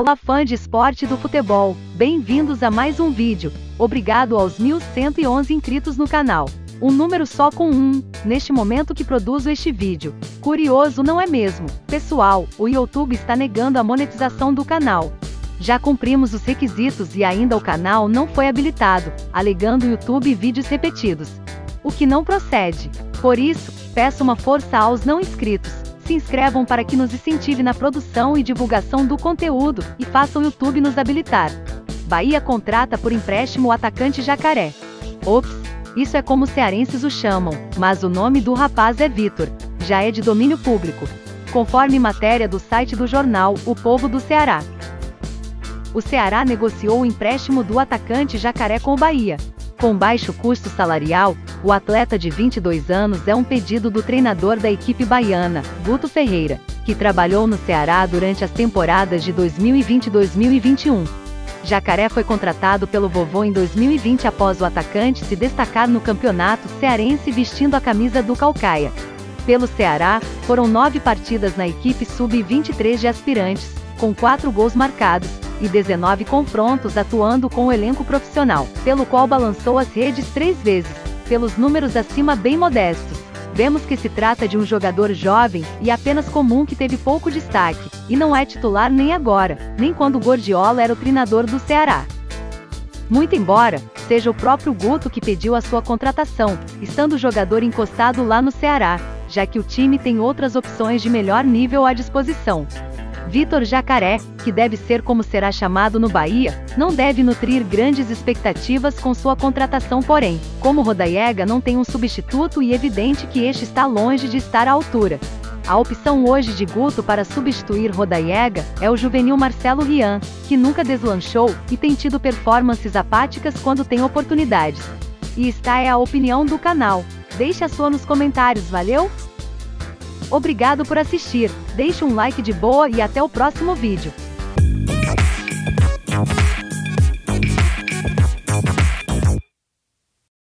Olá fã de esporte do futebol, bem-vindos a mais um vídeo. Obrigado aos 1111 inscritos no canal. Um número só com um, neste momento que produzo este vídeo. Curioso não é mesmo? Pessoal, o YouTube está negando a monetização do canal. Já cumprimos os requisitos e ainda o canal não foi habilitado, alegando YouTube vídeos repetidos. O que não procede. Por isso, peço uma força aos não inscritos. Se inscrevam para que nos incentive na produção e divulgação do conteúdo e façam o YouTube nos habilitar. Bahia contrata por empréstimo o atacante Jacaré. Ops, isso é como os cearenses o chamam, mas o nome do rapaz é Vitor. Já é de domínio público. Conforme matéria do site do jornal O Povo do Ceará o Ceará negociou o empréstimo do atacante Jacaré com o Bahia. Com baixo custo salarial, o atleta de 22 anos é um pedido do treinador da equipe baiana, Guto Ferreira, que trabalhou no Ceará durante as temporadas de 2020 e 2021. Jacaré foi contratado pelo vovô em 2020 após o atacante se destacar no campeonato cearense vestindo a camisa do Calcaia. Pelo Ceará, foram nove partidas na equipe sub-23 de aspirantes, com quatro gols marcados, e 19 confrontos atuando com o elenco profissional, pelo qual balançou as redes três vezes, pelos números acima bem modestos. Vemos que se trata de um jogador jovem e apenas comum que teve pouco destaque, e não é titular nem agora, nem quando Gordiola era o treinador do Ceará. Muito embora seja o próprio Guto que pediu a sua contratação, estando o jogador encostado lá no Ceará, já que o time tem outras opções de melhor nível à disposição. Vitor Jacaré, que deve ser como será chamado no Bahia, não deve nutrir grandes expectativas com sua contratação porém, como Rodaiega não tem um substituto e evidente que este está longe de estar à altura. A opção hoje de Guto para substituir Rodaiega é o juvenil Marcelo Rian, que nunca deslanchou e tem tido performances apáticas quando tem oportunidades. E esta é a opinião do canal. Deixe a sua nos comentários, valeu? Obrigado por assistir, deixe um like de boa e até o próximo vídeo.